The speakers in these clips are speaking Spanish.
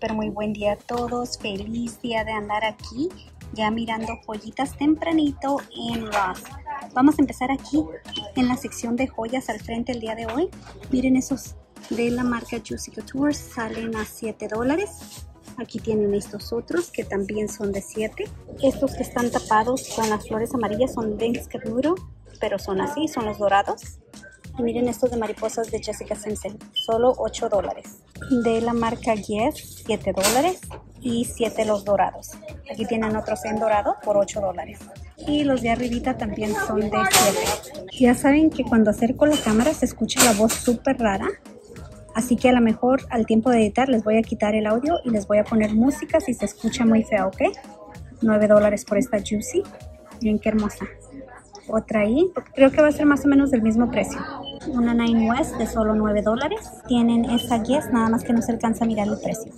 amigas, muy buen día a todos, feliz día de andar aquí, ya mirando joyitas tempranito en Ross. Vamos a empezar aquí en la sección de joyas al frente el día de hoy. Miren esos de la marca Juicy Couture, salen a 7 dólares. Aquí tienen estos otros que también son de 7. Estos que están tapados con las flores amarillas son de Camuto, pero son así, son los dorados. Miren estos de mariposas de Jessica Simpson, solo 8 dólares. De la marca Guess, 7 dólares y 7 los dorados. Aquí tienen otros en dorado por 8 dólares. Y los de arribita también son de 7. Ya saben que cuando acerco la cámara se escucha la voz súper rara. Así que a lo mejor al tiempo de editar les voy a quitar el audio y les voy a poner música si se escucha muy feo, ¿ok? 9 dólares por esta Juicy. Miren qué hermosa. Otra ahí, creo que va a ser más o menos del mismo precio una Nine West de solo 9 dólares. Tienen esta Guess, nada más que no se alcanza a mirar el precio.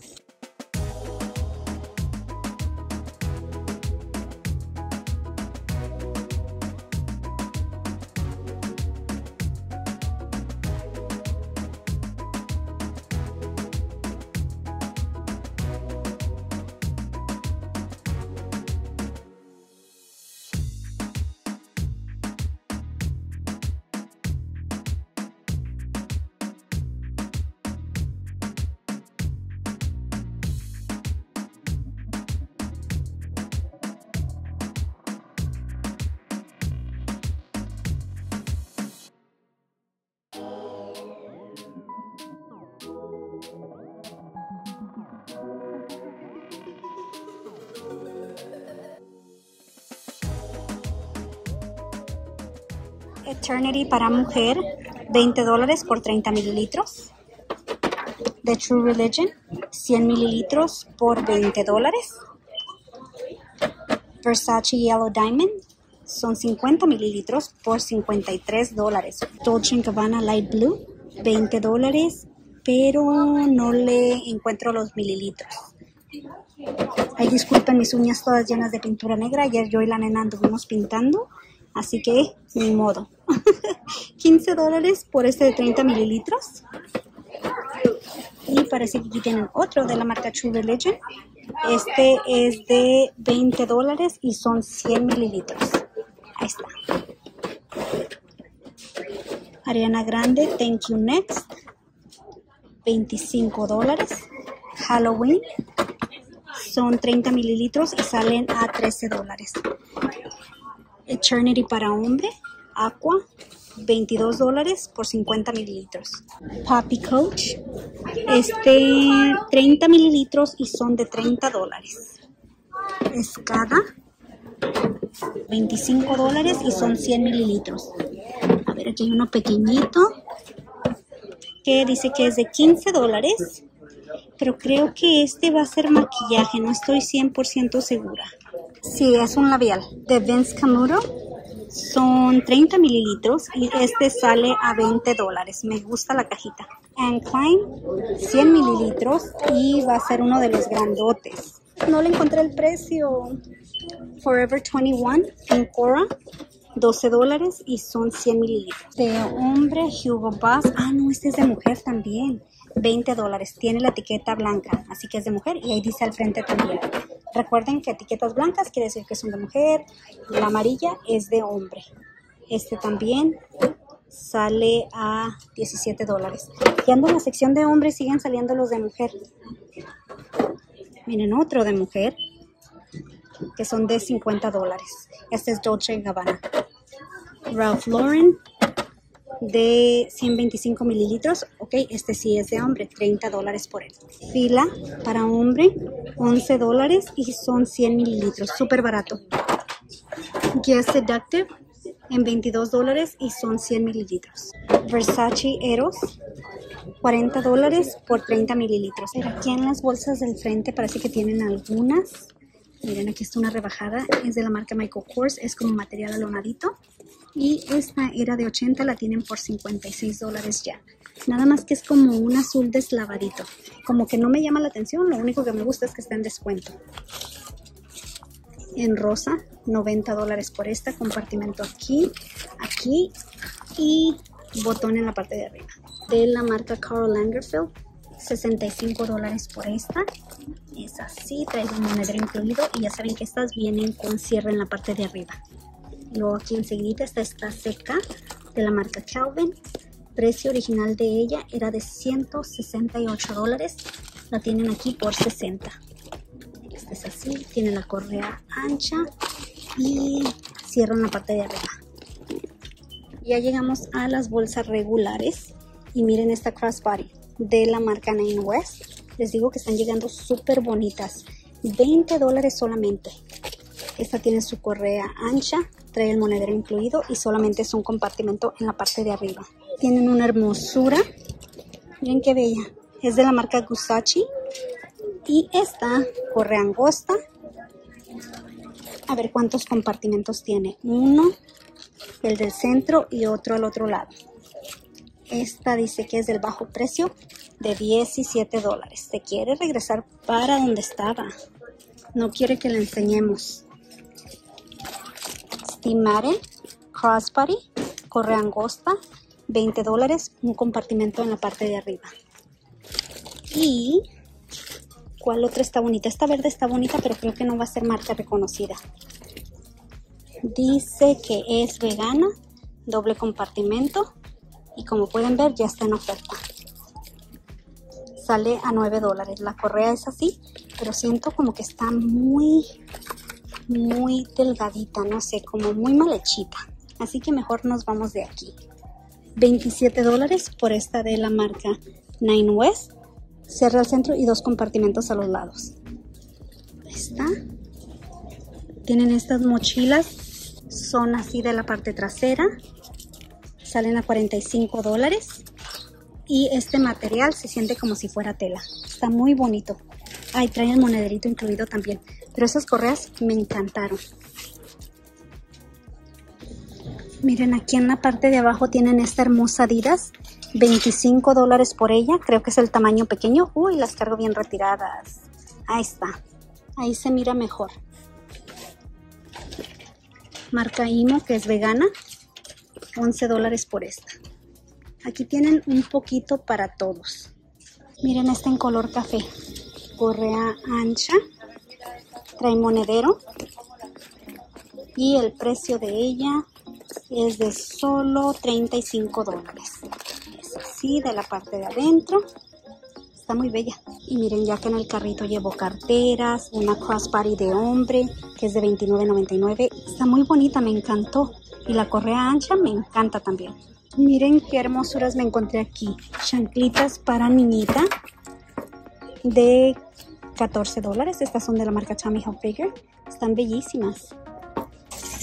Eternity para mujer, 20 dólares por 30 mililitros. The True Religion, 100 mililitros por 20 dólares. Versace Yellow Diamond, son 50 mililitros por 53 dólares. Dolce Gabbana Light Blue, 20 dólares, pero no le encuentro los mililitros. Ay, disculpen mis uñas todas llenas de pintura negra. Ayer yo y la nena anduvimos pintando Así que, ni modo. 15 dólares por este de 30 mililitros. Y parece que aquí tienen otro de la marca True Religion. Este es de 20 dólares y son 100 mililitros. Ahí está. Ariana Grande, Thank You Next. 25 dólares. Halloween. Son 30 mililitros y salen a 13 dólares. Eternity para hombre, Aqua, 22 dólares por 50 mililitros. Papi Coach, este 30 mililitros y son de 30 dólares. Escada, 25 dólares y son 100 mililitros. A ver, aquí hay uno pequeñito que dice que es de 15 dólares, pero creo que este va a ser maquillaje, no estoy 100% segura. Sí, es un labial de Vince Camuto. Son 30 mililitros y este sale a 20 dólares. Me gusta la cajita. And Klein, 100 mililitros y va a ser uno de los grandotes. No le encontré el precio. Forever 21 en Cora, 12 dólares y son 100 mililitros. De hombre, Hugo Boss. Ah, no, este es de mujer también. 20 dólares. Tiene la etiqueta blanca, así que es de mujer y ahí dice al frente también. Recuerden que etiquetas blancas quiere decir que son de mujer, la amarilla es de hombre. Este también sale a 17 dólares. Y ando en la sección de hombres, siguen saliendo los de mujer. Miren, otro de mujer, que son de 50 dólares. Este es Dolce Gabbana. Ralph Lauren, de 125 mililitros. Ok, este sí es de hombre, 30 dólares por él. Fila para hombre, 11 dólares y son 100 mililitros, súper barato. Guess Seductive en 22 dólares y son 100 mililitros. Versace Eros, 40 dólares por 30 mililitros. Aquí en las bolsas del frente parece que tienen algunas. Miren, aquí está una rebajada. Es de la marca Michael Kors. Es como material alonadito. Y esta era de 80, la tienen por 56 dólares ya. Nada más que es como un azul deslavadito. Como que no me llama la atención, lo único que me gusta es que está en descuento. En rosa, 90 dólares por esta, compartimento aquí, aquí y botón en la parte de arriba. De la marca Karl Lagerfeld, 65 dólares por esta. Es así, trae el monedero incluido y ya saben que estas vienen con cierre en la parte de arriba. Luego aquí enseguida está esta seca de la marca Calvin. Precio original de ella era de 168 dólares. La tienen aquí por 60. Esta es así, tiene la correa ancha y cierra en la parte de arriba. Ya llegamos a las bolsas regulares y miren esta crossbody de la marca Nine West. Les digo que están llegando súper bonitas. 20 dólares solamente. Esta tiene su correa ancha, trae el monedero incluido y solamente es un compartimento en la parte de arriba. Tienen una hermosura. Miren qué bella. Es de la marca Gusachi. Y esta correa angosta. A ver cuántos compartimentos tiene. Uno, el del centro y otro al otro lado. Esta dice que es del bajo precio de 17 dólares. Se quiere regresar para donde estaba. No quiere que le enseñemos. Stimare, Crossbody, correa angosta, 20 dólares, un compartimento en la parte de arriba. Y, ¿cuál otra está bonita? Esta verde está bonita, pero creo que no va a ser marca reconocida. Dice que es vegana, doble compartimento, y como pueden ver ya está en oferta. Sale a 9 dólares. La correa es así, pero siento como que está muy, muy delgadita, no sé, como muy mal hechita. Así que mejor nos vamos de aquí. 27 dólares por esta de la marca Nine West. Cierra al centro y dos compartimentos a los lados. Está. Tienen estas mochilas. Son así de la parte trasera salen a 45 dólares y este material se siente como si fuera tela. Está muy bonito. Ahí trae el monederito incluido también pero esas correas me encantaron. Miren aquí en la parte de abajo tienen esta hermosa Adidas 25 dólares por ella creo que es el tamaño pequeño. Uy las cargo bien retiradas. Ahí está. Ahí se mira mejor. Marca Imo que es vegana 11 dólares por esta. Aquí tienen un poquito para todos. Miren esta en color café. Correa ancha. Trae monedero. Y el precio de ella es de solo 35 dólares. Es así de la parte de adentro. Está muy bella. Y miren ya que en el carrito llevo carteras, una crossbody de hombre que es de $29.99. Está muy bonita, me encantó. Y la correa ancha me encanta también. Miren qué hermosuras me encontré aquí. Chanclitas para niñita de 14 dólares. Estas son de la marca Tommy Hilfiger. Están bellísimas.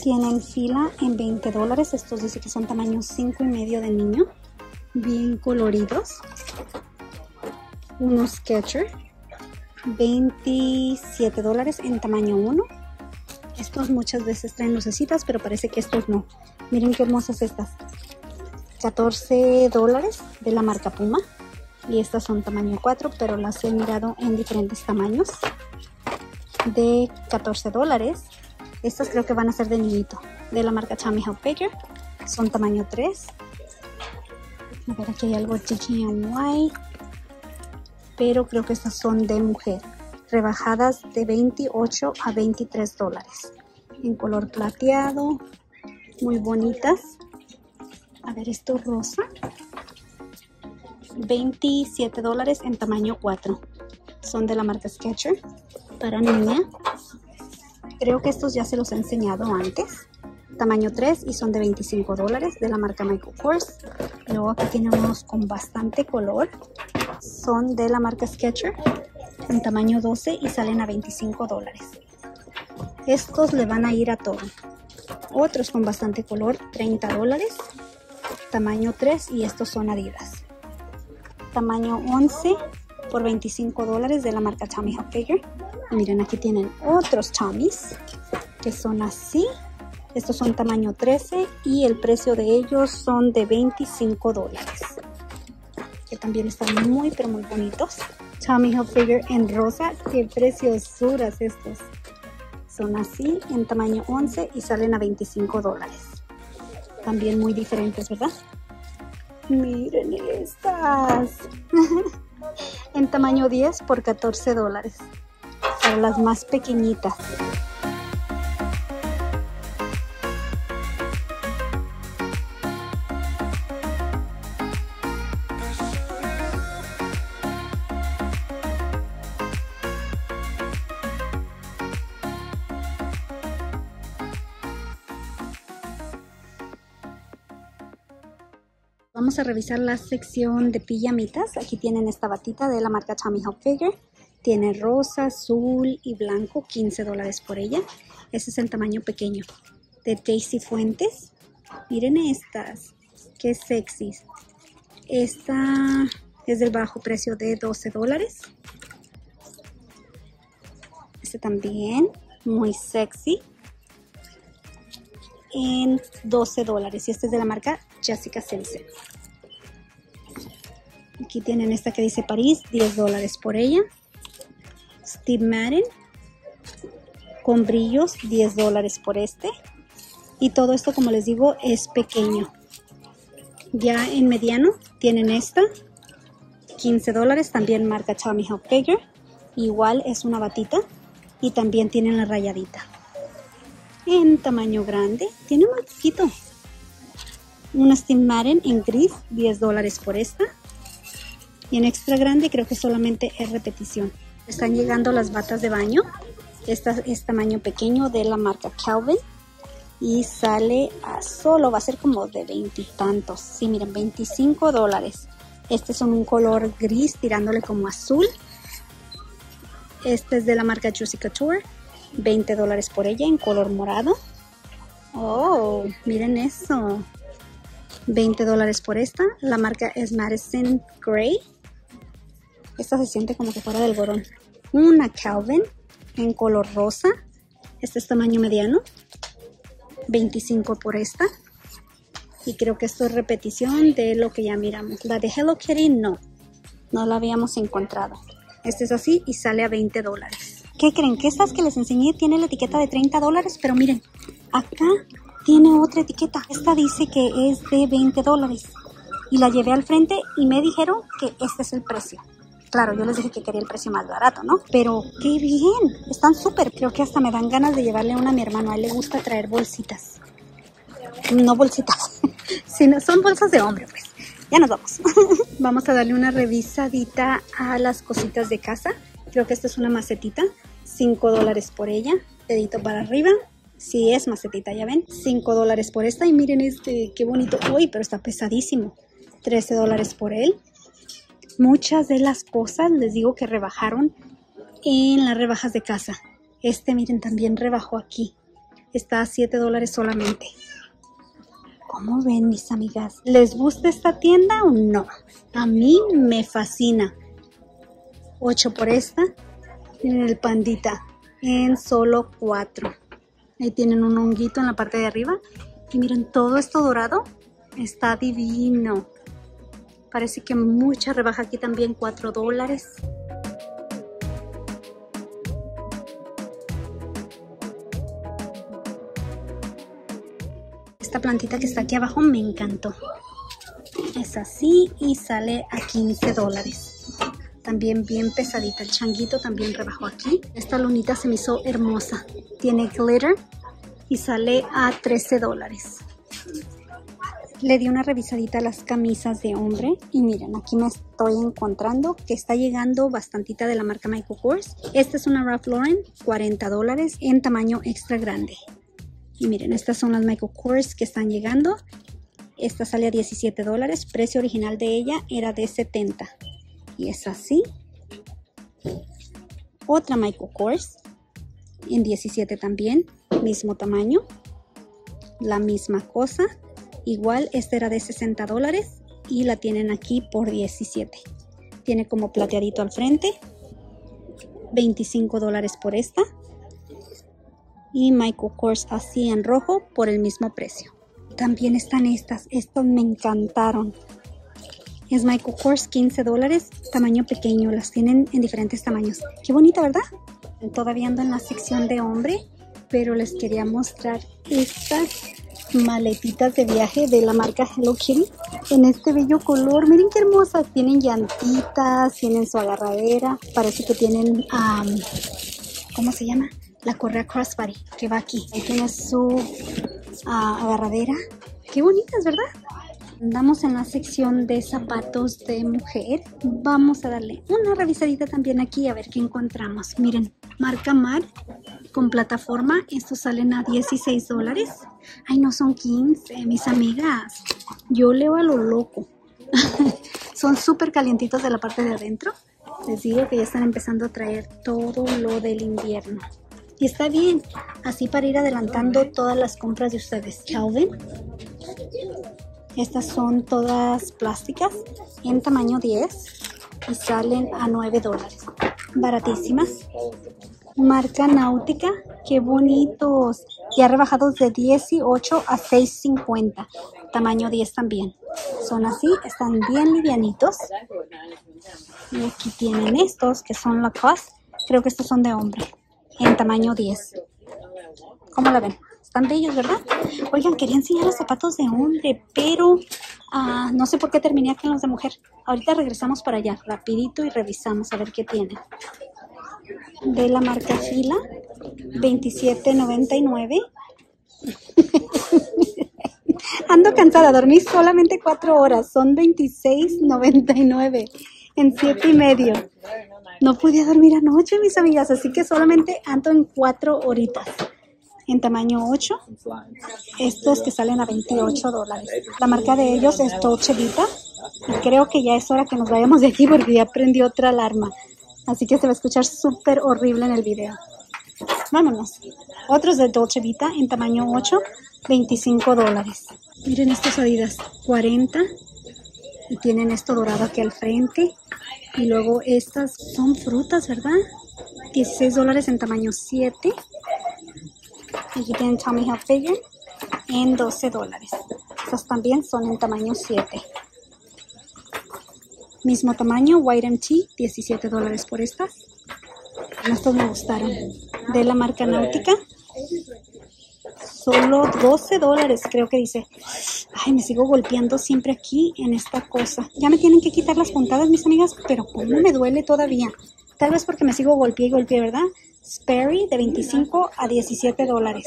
Tienen fila en 20 dólares. Estos dice que son tamaño 5 y medio de niño. Bien coloridos. Unos Sketcher. 27 dólares en tamaño 1 estos muchas veces traen lucecitas, pero parece que estos no. Miren qué hermosas estas. 14 dólares de la marca Puma. Y estas son tamaño 4, pero las he mirado en diferentes tamaños. De 14 dólares. Estas creo que van a ser de niñito. De la marca Tommy Hilfiger. Son tamaño 3. A ver, aquí hay algo white Pero creo que estas son de mujer rebajadas de 28 a 23 dólares. En color plateado muy bonitas. A ver esto rosa. 27 dólares en tamaño 4 son de la marca Sketcher para niña. Creo que estos ya se los he enseñado antes. Tamaño 3 y son de 25 dólares de la marca Michael Kors. Luego aquí tienen unos con bastante color. Son de la marca Sketcher en tamaño 12 y salen a 25 dólares. Estos le van a ir a todo. Otros con bastante color, 30 dólares. Tamaño 3 y estos son Adidas. Tamaño 11 por 25 dólares de la marca Tommy Hilfiger. Y miren, aquí tienen otros Tommys que son así. Estos son tamaño 13 y el precio de ellos son de 25 dólares. Que también están muy pero muy bonitos. Tommy Hilfiger en rosa. Qué preciosuras estos. Son así en tamaño 11 y salen a 25 dólares. También muy diferentes, ¿verdad? Miren estas. en tamaño 10 por 14 dólares. Para las más pequeñitas. Vamos a revisar la sección de pijamitas. Aquí tienen esta batita de la marca Tommy Hilfiger. Tiene rosa, azul y blanco, 15 dólares por ella. Ese es el tamaño pequeño. De Daisy Fuentes. Miren estas, qué sexys. Esta es del bajo precio de 12 dólares. Este también, muy sexy. En 12 dólares. Y este es de la marca Jessica Simpson. Aquí tienen esta que dice París, 10 dólares por ella. Steve Madden, con brillos, 10 dólares por este. Y todo esto, como les digo, es pequeño. Ya en mediano tienen esta, 15 dólares, también marca Tommy Hilfiger. Igual es una batita y también tienen la rayadita. En tamaño grande, tiene un poquito. Una Steve Madden en gris, 10 dólares por esta. Y en extra grande creo que solamente es repetición. Están llegando las batas de baño. Esta es tamaño pequeño de la marca Calvin. Y sale a solo, va a ser como de veintitantos. Sí, miren, 25 dólares. Este son un color gris tirándole como azul. Este es de la marca Juicy Couture. 20 dólares por ella en color morado. Oh, miren eso. 20 dólares por esta. La marca es Madison Gray. Esta se siente como que fuera del gorón. Una Calvin en color rosa. Este es tamaño mediano. 25 por esta. Y creo que esto es repetición de lo que ya miramos. La de Hello Kitty no. No la habíamos encontrado. Este es así y sale a 20 dólares. ¿Qué creen? Que estas que les enseñé tiene la etiqueta de 30 dólares. Pero miren, acá tiene otra etiqueta. Esta dice que es de 20 dólares. Y la llevé al frente y me dijeron que este es el precio. Claro, yo les dije que quería el precio más barato, ¿no? Pero qué bien, están súper. Creo que hasta me dan ganas de llevarle una a mi hermano. A él le gusta traer bolsitas. No bolsitas, sino son bolsas de hombre, pues. Ya nos vamos. vamos a darle una revisadita a las cositas de casa. Creo que esta es una macetita. 5 dólares por ella. Dedito para arriba. Si es macetita, ya ven. 5 dólares por esta. Y miren este, qué bonito. Uy, pero está pesadísimo. 13 dólares por él. Muchas de las cosas les digo que rebajaron en las rebajas de casa. Este, miren, también rebajó aquí. Está a 7 dólares solamente. ¿Cómo ven, mis amigas? ¿Les gusta esta tienda o no? A mí me fascina. 8 por esta. Miren el pandita. En solo 4. Ahí tienen un honguito en la parte de arriba. Y miren, todo esto dorado está divino. Parece que mucha rebaja aquí también, 4 dólares. Esta plantita que está aquí abajo me encantó. Es así y sale a 15 dólares. También bien pesadita. El changuito también rebajó aquí. Esta lunita se me hizo hermosa. Tiene glitter y sale a 13 dólares le di una revisadita a las camisas de hombre y miren aquí me estoy encontrando que está llegando bastantita de la marca Michael Kors esta es una Ralph Lauren 40 dólares en tamaño extra grande y miren estas son las Michael Kors que están llegando esta sale a 17 dólares precio original de ella era de 70 y es así otra Michael Kors en 17 también mismo tamaño la misma cosa Igual esta era de 60 dólares y la tienen aquí por 17. Tiene como plateadito al frente. 25 dólares por esta. Y Michael Kors así en rojo por el mismo precio. También están estas. Estos me encantaron. Es Michael Kors 15 dólares, tamaño pequeño. Las tienen en diferentes tamaños. Qué bonita, ¿verdad? Todavía ando en la sección de hombre, pero les quería mostrar estas maletitas de viaje de la marca Hello Kitty en este bello color. Miren qué hermosas. Tienen llantitas, tienen su agarradera. Parece que tienen, ¿cómo se llama? La correa crossbody que va aquí. Ahí tiene su ah, agarradera. Qué bonitas, ¿verdad? Andamos en la sección de zapatos de mujer. Vamos a darle una revisadita también aquí a ver qué encontramos. Miren, marca Mar con plataforma. Estos salen a 16 dólares. Ay, no son 15, mis amigas. Yo leo a lo loco. son súper calientitos de la parte de adentro. Les digo que ya están empezando a traer todo lo del invierno. Y está bien, así para ir adelantando todas las compras de ustedes. Calvin estas son todas plásticas en tamaño 10 y salen a 9 dólares. Baratísimas. Marca náutica, qué bonitos. Ya rebajados de 18 a 6.50. Tamaño 10 también. Son así, están bien livianitos. Y aquí tienen estos que son la Lacoste. Creo que estos son de hombre. En tamaño 10. ¿Cómo la ven? Están bellos, ¿verdad? Oigan, quería enseñar los zapatos de hombre, pero ah, no sé por qué terminé aquí en los de mujer. Ahorita regresamos para allá, rapidito, y revisamos a ver qué tienen. De la marca Fila, 27.99. Ando cansada, dormí solamente cuatro horas, son 26.99 en siete y medio. No podía dormir anoche, mis amigas, así que solamente ando en cuatro horitas en tamaño 8. Estos que salen a 28 dólares. La marca de ellos es Dolce Vita. Y creo que ya es hora que nos vayamos de aquí porque ya prendió otra alarma. Así que se va a escuchar súper horrible en el video. Vámonos. Otros de Dolce Vita en tamaño 8, 25 dólares. Miren estos Adidas, 40. Y tienen esto dorado aquí al frente. Y luego estas son frutas, ¿verdad? 16 dólares en tamaño 7. Aquí tienen Tommy Hilfiger en 12 dólares. Estos también son en tamaño 7. Mismo tamaño, White MT, 17 dólares por estas. Estos me gustaron. De la marca Náutica, solo 12 dólares creo que dice. Ay, me sigo golpeando siempre aquí en esta cosa. Ya me tienen que quitar las puntadas, mis amigas, pero como me duele todavía. Tal vez porque me sigo golpeando y golpeé, ¿verdad? Sperry de 25 a 17 dólares.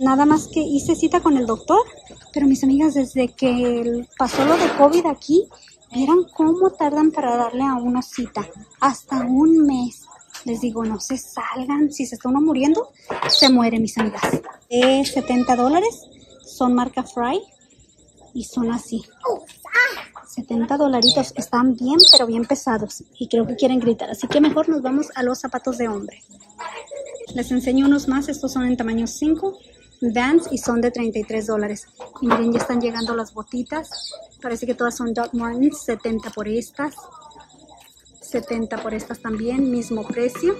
Nada más que hice cita con el doctor, pero mis amigas, desde que pasó lo de COVID aquí, vieron cómo tardan para darle a uno cita. Hasta un mes. Les digo, no se salgan. Si se está uno muriendo, se muere, mis amigas. De 70 dólares. Son marca Fry. Y son así. 70 dolaritos. Están bien, pero bien pesados. Y creo que quieren gritar. Así que mejor nos vamos a los zapatos de hombre. Les enseño unos más, estos son en tamaño 5, Vans y son de 33 dólares. Y miren, ya están llegando las botitas. Parece que todas son Doc Martens, 70 por estas. 70 por estas también, mismo precio.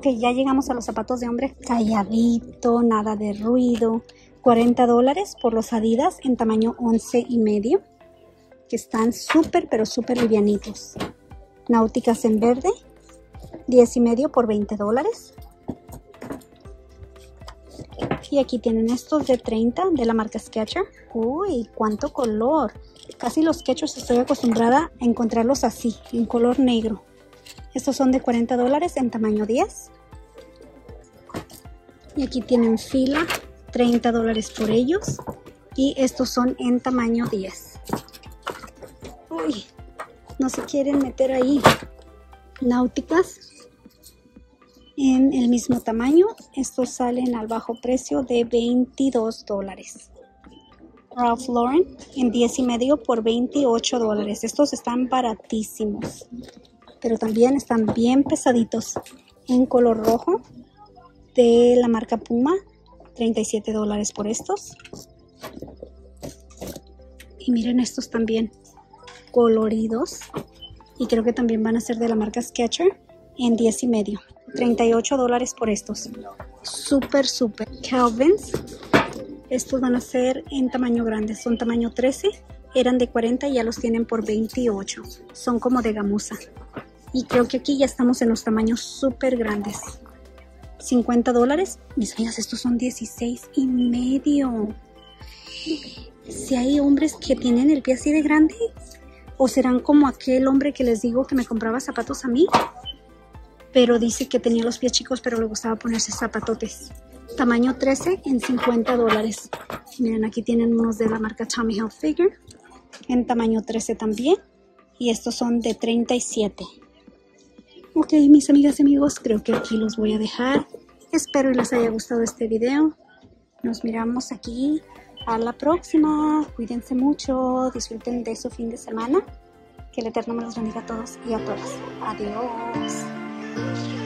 Ok, ya llegamos a los zapatos de hombre. Calladito, nada de ruido. 40 dólares por los Adidas en tamaño 11 y medio. Que están súper, pero súper livianitos. Náuticas en verde. 10 y medio por 20 dólares. Y aquí tienen estos de 30 de la marca Sketcher. Uy, cuánto color. Casi los Skechers estoy acostumbrada a encontrarlos así, en color negro. Estos son de 40 dólares en tamaño 10. Y aquí tienen fila, 30 dólares por ellos. Y estos son en tamaño 10. Uy, no se quieren meter ahí. Náuticas en el mismo tamaño. Estos salen al bajo precio de 22 dólares. Ralph Lauren en 10 y medio por 28 dólares. Estos están baratísimos pero también están bien pesaditos en color rojo de la marca Puma 37 dólares por estos y miren estos también coloridos y creo que también van a ser de la marca Sketcher en 10 y medio 38 dólares por estos. Súper, súper. Calvins. Estos van a ser en tamaño grande. Son tamaño 13. Eran de 40 y ya los tienen por 28. Son como de gamuza. Y creo que aquí ya estamos en los tamaños súper grandes. 50 dólares. Mis amigas, estos son 16 y medio. Si hay hombres que tienen el pie así de grande, o serán como aquel hombre que les digo que me compraba zapatos a mí, pero dice que tenía los pies chicos, pero le gustaba ponerse zapatotes. Tamaño 13 en 50 dólares. Miren, aquí tienen unos de la marca Tommy Hilfiger en tamaño 13 también. Y estos son de 37. Ok, mis amigas y amigos, creo que aquí los voy a dejar. Espero les haya gustado este video. Nos miramos aquí a la próxima. Cuídense mucho, disfruten de su fin de semana. Que el Eterno me los bendiga a todos y a todas. Adiós.